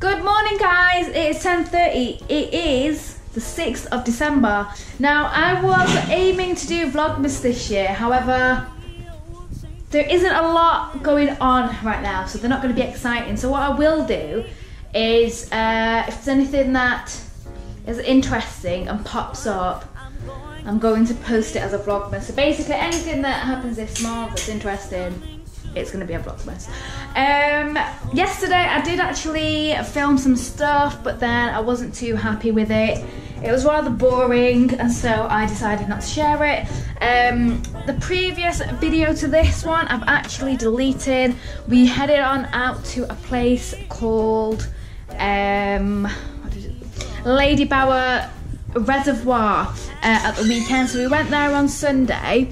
Good morning, guys. It is 10:30. It is the 6th of December. Now, I was aiming to do Vlogmas this year. However, there isn't a lot going on right now, so they're not going to be exciting. So what I will do is, uh, if there's anything that is interesting and pops up, I'm going to post it as a Vlogmas. So basically, anything that happens this month that's interesting it's gonna be a vlogmas. Um, yesterday I did actually film some stuff, but then I wasn't too happy with it. It was rather boring, and so I decided not to share it. Um, the previous video to this one I've actually deleted. We headed on out to a place called um, Ladybower Reservoir uh, at the weekend. So we went there on Sunday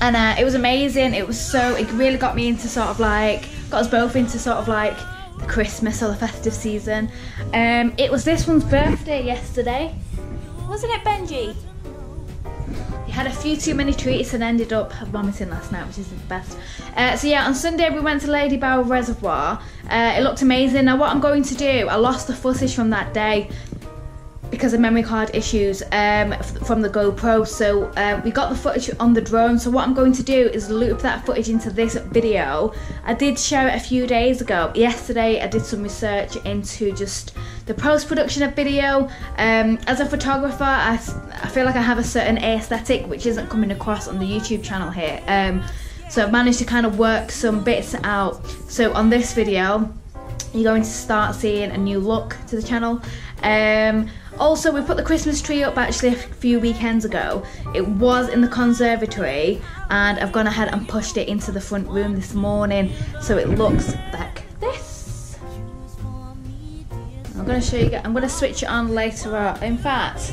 and uh, it was amazing. It was so it really got me into sort of like got us both into sort of like the Christmas or the festive season. Um, it was this one's birthday yesterday, wasn't it, Benji? He had a few too many treats and ended up vomiting last night, which isn't the best. Uh, so yeah, on Sunday we went to Ladybower Reservoir. Uh, it looked amazing. Now what I'm going to do, I lost the footage from that day because of memory card issues um, from the GoPro. So uh, we got the footage on the drone. So what I'm going to do is loop that footage into this video. I did share it a few days ago. Yesterday I did some research into just the post-production of video. Um, as a photographer, I, I, feel like I have a certain aesthetic which isn't coming across on the YouTube channel here. Um, so I've managed to kind of work some bits out. So on this video, you're going to start seeing a new look to the channel. Um, also, we put the Christmas tree up actually a few weekends ago. It was in the conservatory and I've gone ahead and pushed it into the front room this morning so it looks like this. I'm going to show you, I'm going to switch it on later on. In fact,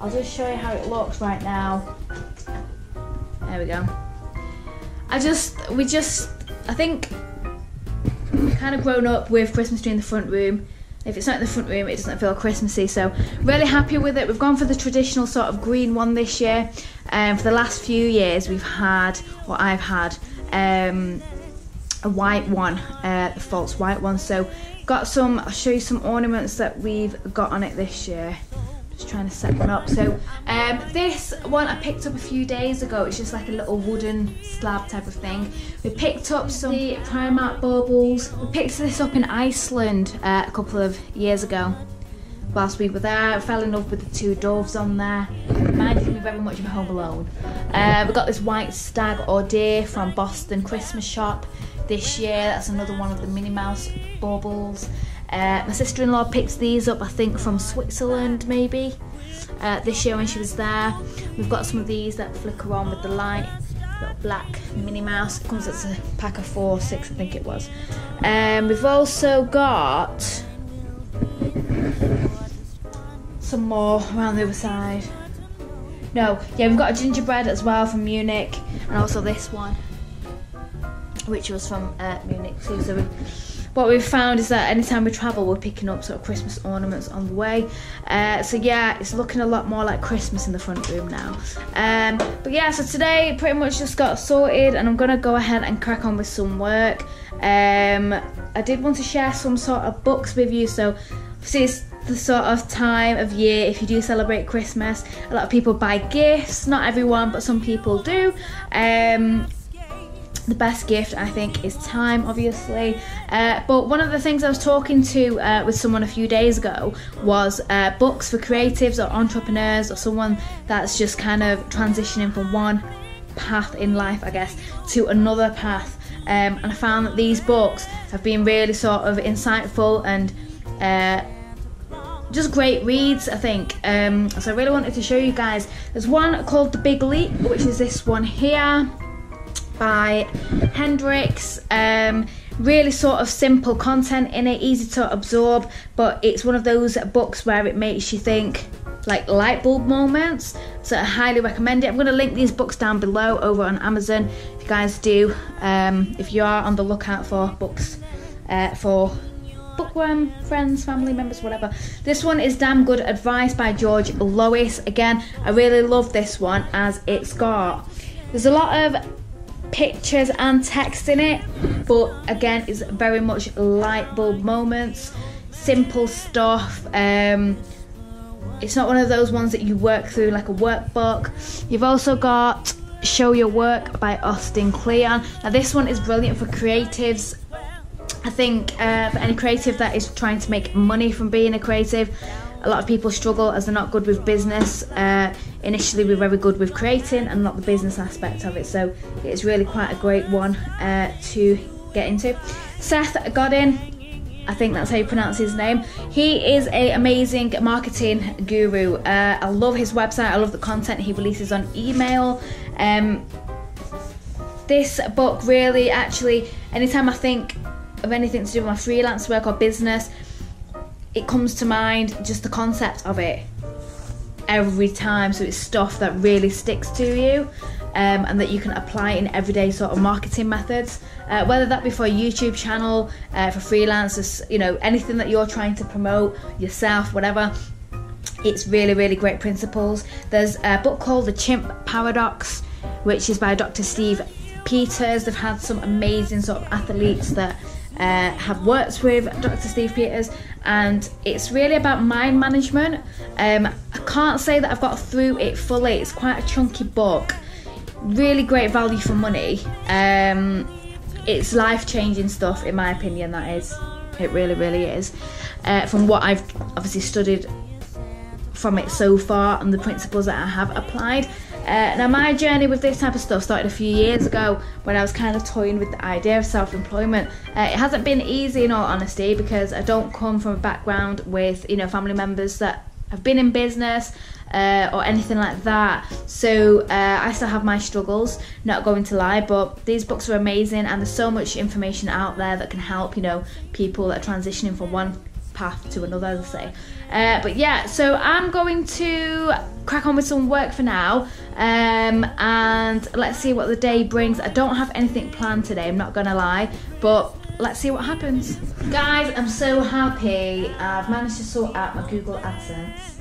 I'll just show you how it looks right now. There we go. I just, we just, I think, kind of grown up with Christmas tree in the front room if it's not in the front room, it doesn't feel Christmassy. So really happy with it. We've gone for the traditional sort of green one this year. Um, for the last few years, we've had, or I've had, um, a white one, uh, the false white one. So got some, I'll show you some ornaments that we've got on it this year just trying to set one up. So um, this one I picked up a few days ago. It's just like a little wooden slab type of thing. We picked up some Primark baubles. We picked this up in Iceland uh, a couple of years ago. Whilst we were there, fell in love with the two doves on there. reminded me very much of Home Alone. Uh, we got this white stag or deer from Boston Christmas shop this year. That's another one of the Minnie Mouse baubles. Uh, my sister-in-law picked these up, I think, from Switzerland, maybe, uh, this year when she was there. We've got some of these that flicker on with the light. Little black Minnie Mouse. It comes as a pack of four, six, I think it was. Um, we've also got some more around the other side. No, yeah, we've got a gingerbread as well from Munich, and also this one, which was from uh, Munich too. So what we've found is that anytime we travel, we're picking up sort of Christmas ornaments on the way. Uh, so yeah, it's looking a lot more like Christmas in the front room now. Um, but yeah, so today pretty much just got sorted, and I'm gonna go ahead and crack on with some work. Um, I did want to share some sort of books with you, so see it's the sort of time of year if you do celebrate Christmas. A lot of people buy gifts, not everyone, but some people do. Um, the best gift I think is time obviously uh, but one of the things I was talking to uh, with someone a few days ago was uh, books for creatives or entrepreneurs or someone that's just kind of transitioning from one path in life I guess to another path um, and I found that these books have been really sort of insightful and uh, just great reads, I think. Um, so I really wanted to show you guys. There's one called The Big Leap, which is this one here by Hendricks. Um, really sort of simple content in it, easy to absorb, but it's one of those books where it makes you think like light bulb moments. So I highly recommend it. I'm going to link these books down below over on Amazon. If you guys do, um, if you are on the lookout for books uh, for bookworm friends, family members, whatever. This one is Damn Good Advice by George Lois. Again, I really love this one as it's got there's a lot of pictures and text in it, but again, it's very much light bulb moments. simple stuff. Um, it's not one of those ones that you work through like a workbook. You've also got Show Your Work by Austin Kleon. Now, this one is brilliant for creatives. I think uh, for any creative that is trying to make money from being a creative, a lot of people struggle as they're not good with business. Uh, initially, we're very good with creating and not the business aspect of it. So it's really quite a great one uh, to get into. Seth Godin, I think that's how you pronounce his name. He is a amazing marketing guru. Uh, I love his website. I love the content he releases on email. Um, this book really, actually, anytime I think of anything to do with my freelance work or business, it comes to mind just the concept of it every time. So it's stuff that really sticks to you. Um, and that you can apply in everyday sort of marketing methods, uh, whether that be for a YouTube channel, uh, for freelancers, you know, anything that you're trying to promote yourself, whatever. It's really, really great principles. There's a book called The Chimp Paradox, which is by Dr. Steve Peters. They've had some amazing sort of athletes that uh, have worked with Dr. Steve Peters, and it's really about mind management. Um, I can't say that I've got through it fully, it's quite a chunky book, really great value for money. Um, it's life changing stuff, in my opinion, that is. It really, really is. Uh, from what I've obviously studied from it so far and the principles that I have applied. Uh, now, my journey with this type of stuff started a few years ago when I was kind of toying with the idea of self employment. Uh, it hasn't been easy, in all honesty, because I don't come from a background with you know family members that have been in business uh, or anything like that. So uh, I still have my struggles, not going to lie, but these books are amazing and there's so much information out there that can help, you know, people that are transitioning from one path to another, let's say. Uh, but yeah, so I'm going to crack on with some work for now, um, and let's see what the day brings. I don't have anything planned today, I'm not gonna lie, but let's see what happens. Guys, I'm so happy I've managed to sort out my Google AdSense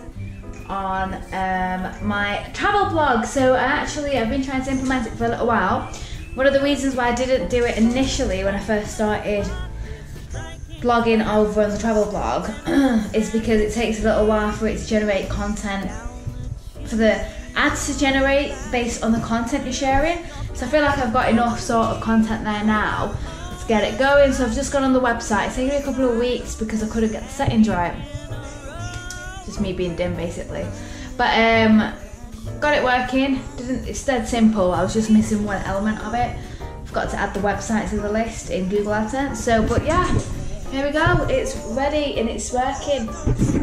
on um, my travel blog. So I actually, I've been trying to implement it for a little while. One of the reasons why I didn't do it initially when I first started blogging over on the travel blog is because it takes a little while for it to generate content for the ads to generate based on the content you're sharing. So I feel like I've got enough sort of content there now to get it going. So I've just gone on the website. It's taken me a couple of weeks because I couldn't get the settings right. Just me being dim basically. But um got it working. Didn't it's dead simple. I was just missing one element of it. Forgot to add the website to the list in Google AdSense. So but yeah, here we go, it's ready and it's working.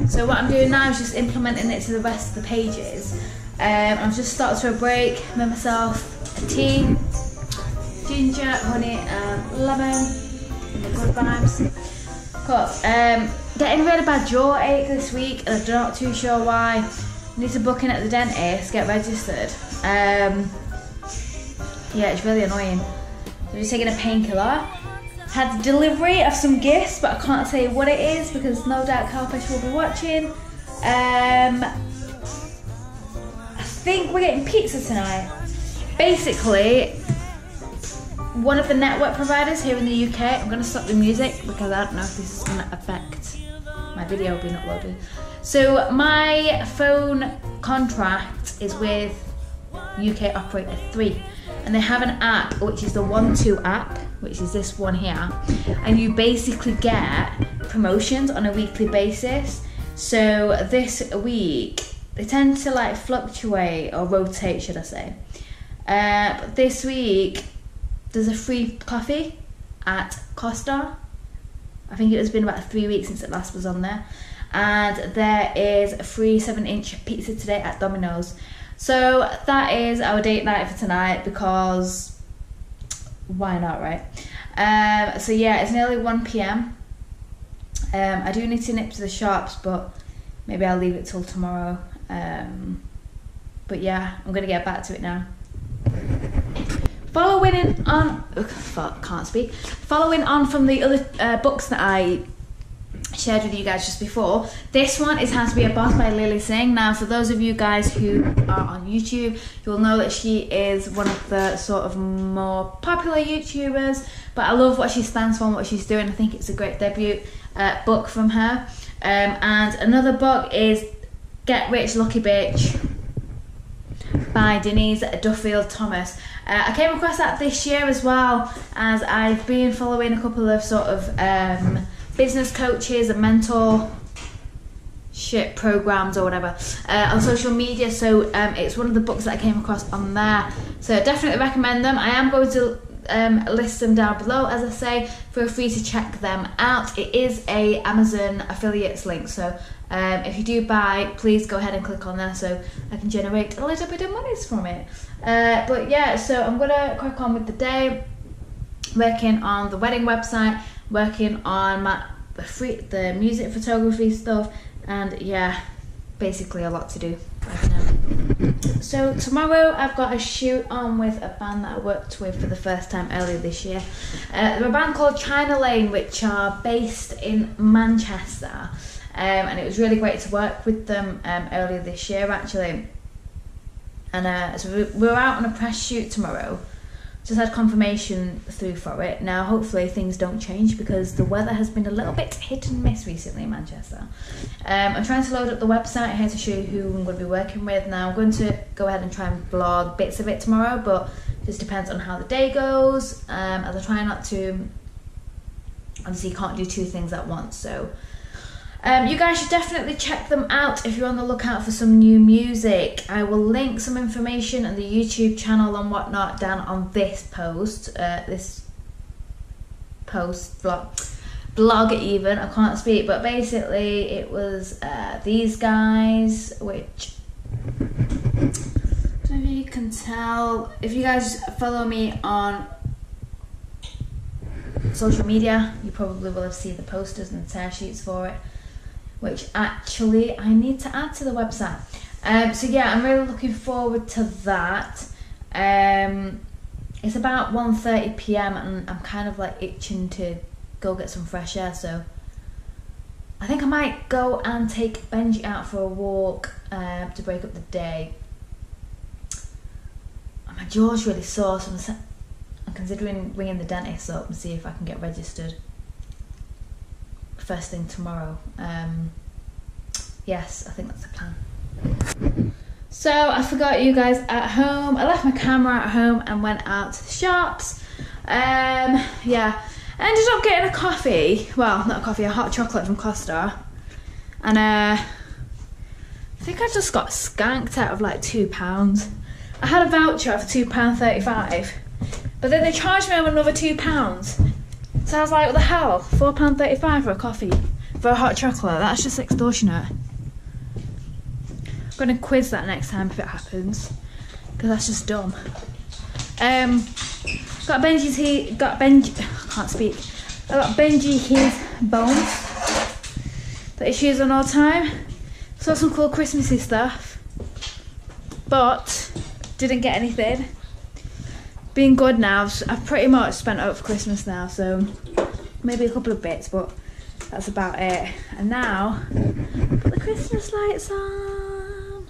So what I'm doing now is just implementing it to the rest of the pages. Um, I've just started to a break, made myself a tea, ginger, honey and lemon, the good vibes. But um, getting really bad jaw ache this week and I'm not too sure why. Need to book in at the dentist, get registered. Um, yeah, it's really annoying. I'm just taking a painkiller had delivery of some gifts, but I can't say what it is because no doubt Carfish will be watching. Um, I think we're getting pizza tonight. Basically, one of the network providers here in the UK, I'm going to stop the music because I don't know if this is going to affect my video being uploaded. So my phone contract is with UK operator 3 and they have an app which is the Wuntu app which is this one here. And you basically get promotions on a weekly basis. So this week they tend to like fluctuate or rotate should i say. Uh, but this week there's a free coffee at costa. I think it has been about three weeks since it last was on there. And there is a free seven inch pizza today at domino's so that is our date night for tonight because why not, right? Um, so yeah, it's nearly 1 pm. Um, I do need to nip to the shops, but maybe I'll leave it till tomorrow. Um, but yeah, I'm gonna get back to it now. Following on, oh, fuck, can't speak. Following on from the other uh, books that I shared with you guys just before. This one is How to Be a Bawse by Lilly Singh. Now, for those of you guys who are on YouTube, you'll know that she is one of the sort of more popular YouTubers, but I love what she stands for and what she's doing. I think it's a great debut. uh, book from her. Um, and another book is Get Rich Lucky Bitch by Denise Duffield Thomas. Uh, I came across that this year as well as I've been following a couple of sort of um, business coaches and mentor shit programs or whatever uh, on social media. So um, it's one of the books that I came across on there. So definitely recommend them. I am going to um, list them down below as I say. Feel free to check them out. It is a Amazon affiliates link. So um, if you do buy please go ahead and click on there so I can generate a little bit of money from it. Uh, but yeah so I'm gonna crack on with the day. Working on the wedding website working on my the free the music photography stuff and yeah, basically a lot to do. So tomorrow I've got a shoot on with a band that I worked with for the first time earlier this year. Uh, they're a band called China Lane, which are based in Manchester, um, and it was really great to work with them um, earlier this year actually. And uh, so we're out on a press shoot tomorrow just had confirmation through for it. Now, hopefully, things don't change because the weather has been a little bit hit and miss recently in Manchester. Um, I'm trying to load up the website here to show you who I'm going to be working with. Now, I'm going to go ahead and try and vlog bits of it tomorrow, but just depends on how the day goes. Um, as I try not to, obviously, you can't do two things at once, so um, you guys should definitely check them out if you're on the lookout for some new music. I will link some information and the YouTube channel and whatnot down on this post. Uh, this post blog, blog even. I can't speak, but basically it was uh, these guys, which I don't know if you can tell. If you guys follow me on social media, you probably will have seen the posters and the tear sheets for it which actually I need to add to the website. Um, so yeah, I'm really looking forward to that. Um, it's about 1.30 p.m. and I'm kind of like itching to go get some fresh air. So I think I might go and take Benji out for a walk uh, to break up the day. My jaw's really sore, so I'm, I'm considering ringing the dentist up and see if I can get registered first thing tomorrow. Um, yes, I think that's the plan. So I forgot you guys at home. I left my camera at home and went out to the shops. Um, yeah, ended up getting a coffee. Well, not a coffee, a hot chocolate from Costa. And uh, I think I just got skanked out of like two pounds. I had a voucher for two pound thirty-five, but then they charged me another two pounds so I was like, what the hell? £4.35 for a coffee, for a hot chocolate? That's just extortionate. I'm to quiz that next time if it happens, because that's just dumb. Um, got Benji's he got Benji, I can't speak. I got Benji his bones that he chews on all time. Saw some cool Christmassy stuff, but didn't get anything been good now. I've pretty much spent up for Christmas now, so maybe a couple of bits, but that's about it. And now, put the Christmas lights on.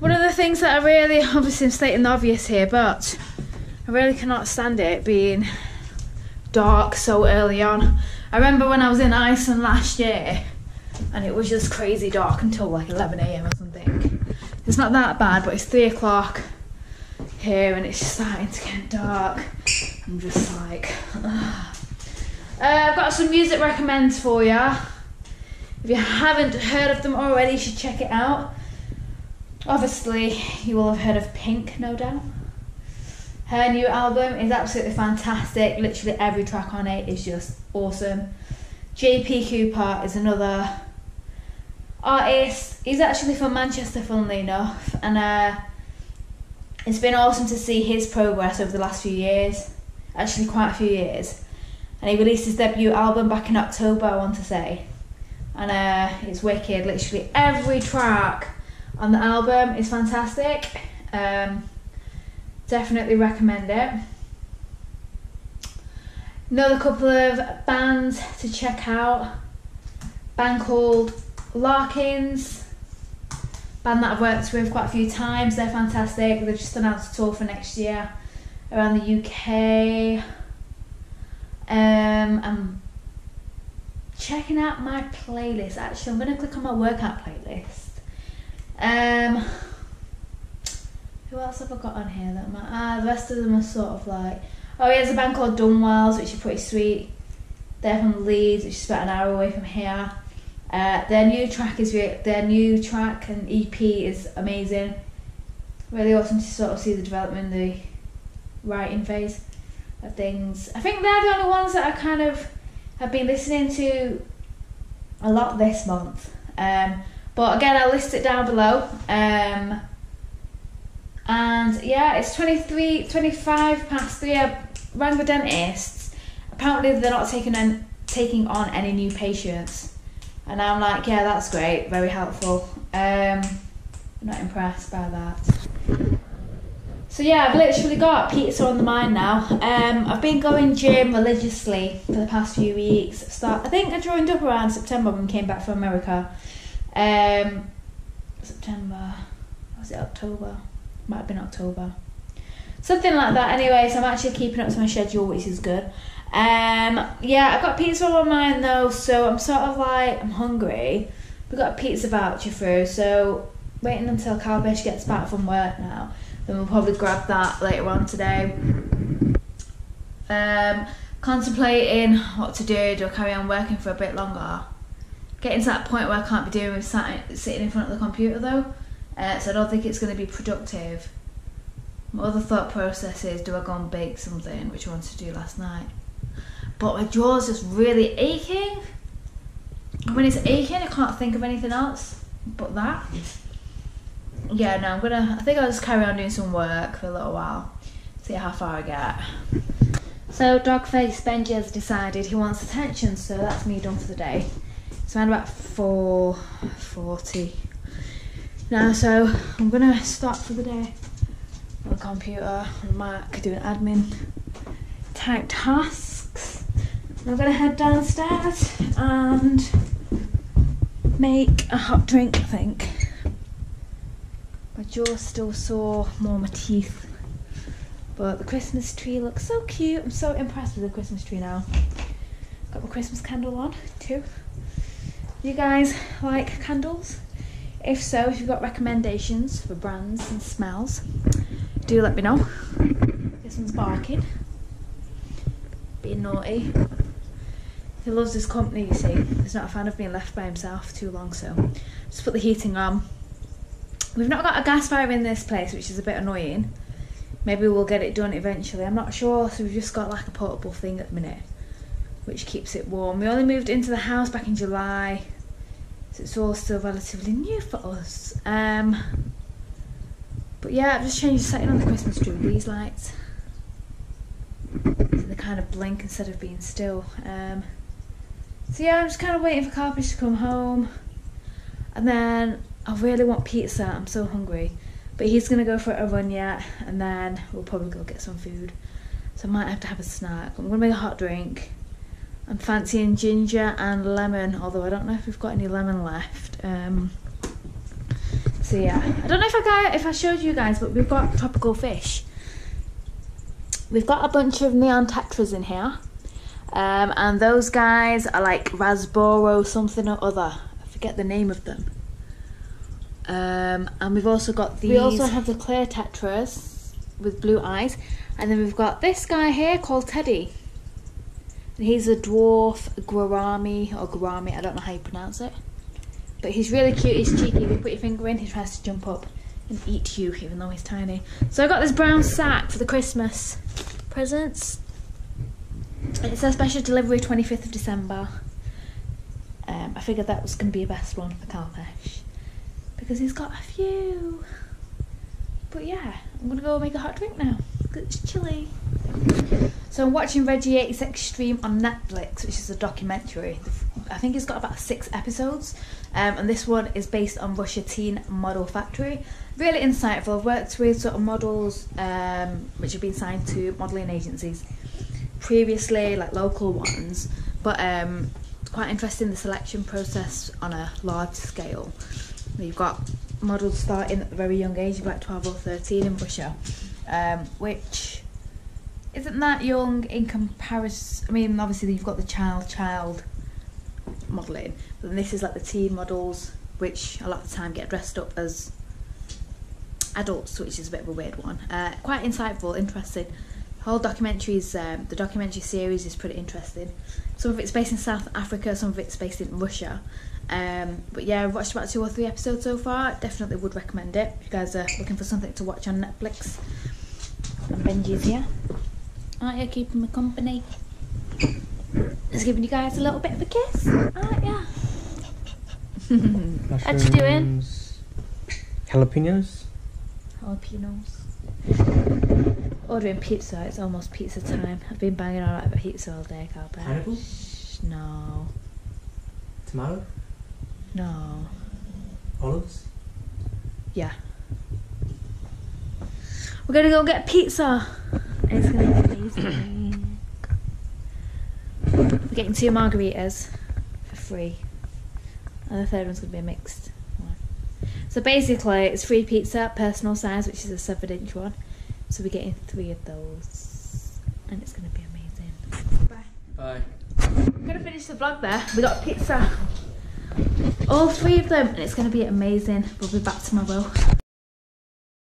One of the things that I really, obviously I'm stating the obvious here, but I really cannot stand it being dark so early on. I remember when I was in Iceland last year, and it was just crazy dark until like 11am or something. It's not that bad, but it's 3 o'clock here and it's starting to get dark. I'm just like, uh, I've got some music recommends for you. If you haven't heard of them already, you should check it out. Obviously, you will have heard of Pink, no doubt. Her new album is absolutely fantastic. Literally every track on it is just awesome. JP Cooper is another artist. He's actually from Manchester, funnily enough, and uh, it's been awesome to see his progress over the last few years, actually quite a few years. And he released his debut album back in October, I want to say. And uh, it's wicked. Literally every track on the album is fantastic. Um, definitely recommend it. Another couple of bands to check out. Band called Larkins band that I've worked with quite a few times. They're fantastic. They've just announced a tour for next year around the UK. Um, I'm checking out my playlist. Actually, I'm gonna click on my workout playlist. Um, who else have I got on here? That might, ah, the rest of them are sort of like. Oh, yeah, there's a band called Dunwells, which is pretty sweet. They're from Leeds, which is about an hour away from here. Uh, their new track is re- their new track and EP is amazing. Really awesome to sort of see the development, the writing phase of things. I think they're the only ones that I kind of have been listening to a lot this month. Um, but again, I'll list it down below. Um, and yeah, it's 23, 25 past three. I rang the dentists. Apparently, they're not taking on, taking on any new patients. And I'm like, yeah, that's great, very helpful. Um, I'm not impressed by that. So yeah, I've literally got pizza on the mind now. Um, I've been going gym religiously for the past few weeks. Start, I think I joined up around September when we came back from America. Um, September, was it October? Might have been October. Something like that. Anyway, so I'm actually keeping up to my schedule, which is good. Um, yeah, I've got pizza on my mind though, so I'm sort of like I'm hungry. We've got a pizza voucher through, so waiting until Calbish gets back from work now. Then we'll probably grab that later on today. Um, contemplating what to do. Do I carry on working for a bit longer? Getting to that point where I can't be doing with sat- sitting in front of the computer though, uh, so I don't think it's going to be productive. My other thought process is do I go and bake something, which I wanted to do last night. But my jaw's just really aching. When it's aching, I can't think of anything else but that. Yeah, no, I'm gonna. I think I'll just carry on doing some work for a little while, see how far I get. So, Dogface Benji has decided he wants attention, so that's me done for the day. It's around about 4.40 now, so I'm gonna start for the day on the computer, on the Mac, doing admin type tasks. I'm gonna head downstairs and make a hot drink, I think. My jaw's still sore, more my teeth. But the Christmas tree looks so cute. I'm so impressed with the Christmas tree now. Got my Christmas candle on too. You guys like candles? If so, if you've got recommendations for brands and smells, do let me know. This one's barking. Being naughty. He loves his company, you see. He's not a fan of being left by himself too long, so just put the heating on. We've not got a gas fire in this place, which is a bit annoying. Maybe we'll get it done eventually. I'm not sure, so we've just got like a portable thing at the minute, which keeps it warm. We only moved into the house back in July, so it's all still relatively new for us. Um, but yeah, I've just changed the setting on the Christmas tree with these lights. So they kind of blink instead of being still. Um, so yeah, I'm just kind of waiting for Carpage to come home. And then I really want pizza, I'm so hungry. But he's gonna go for a run yet, and then we'll probably go get some food. So I might have to have a snack. I'm gonna make a hot drink. I'm fancying ginger and lemon, although I don't know if we've got any lemon left. Um, so yeah, I don't know if I got, if I showed you guys, but we've got tropical fish. We've got a bunch of neon tetras in here, um, and those guys are like Rasbora something or other. I forget the name of them. Um, and we've also got these. We also have the clear tetras with blue eyes, and then we've got this guy here called Teddy. And he's a dwarf Guarami or Guarami, I don't know how you pronounce it. But he's really cute, he's cheeky. If you put your finger in, he tries to jump up and eat you, even though he's tiny. So I got this brown sack for the Christmas presents. And it says special delivery 25th of December. Um, I figured that was going to be a best one for Calpesh because he's got a few. But yeah, I'm gonna go make a hot drink now. because It's chilly. So I'm watching Reggie Yates' Extreme on Netflix, which is a documentary. I think it's got about six episodes, um, and this one is based on Russia Teen Model Factory. Really insightful. I've worked with sort of models um, which have been signed to modelling agencies previously, like local ones, but um, it's quite interesting the selection process on a large scale. You've got models starting at a very young age, about 12 or 13 in Russia, um, which isn't that young in comparison. I mean, obviously, you've got the child child modelling. But then this is like the teen models, which a lot of the time get dressed up as adults, which is a bit of a weird one. Uh, quite insightful, interesting. Whole documentaries, um, the documentary series is pretty interesting. Some of it's based in South Africa, some of it's based in Russia. Um, but yeah, I've watched about two or three episodes so far. Definitely would recommend it if you guys are looking for something to watch on Netflix. And Benji's here. Aren't you keeping me company? Just giving you guys a little bit of a kiss, aren't ya? What you doing? Jalapenos. Jalapenos. Ordering pizza, it's almost pizza time. I've been banging on about pizza all day, can't. Pineapple? Shh, No, Tomato. no. Olives. Yeah. We're gonna go get pizza. It's gonna be amazing. We're getting two margaritas for free. And the third one's gonna be a mixed one. So basically it's free pizza, personal size, which is a seven inch one. So we're getting three of those. And it's gonna be amazing. Bye. Bye. I'm gonna finish the vlog there. We got pizza. All three of them, and it's gonna be amazing. We'll be back tomorrow.